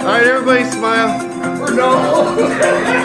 All right, everybody smile. We're going.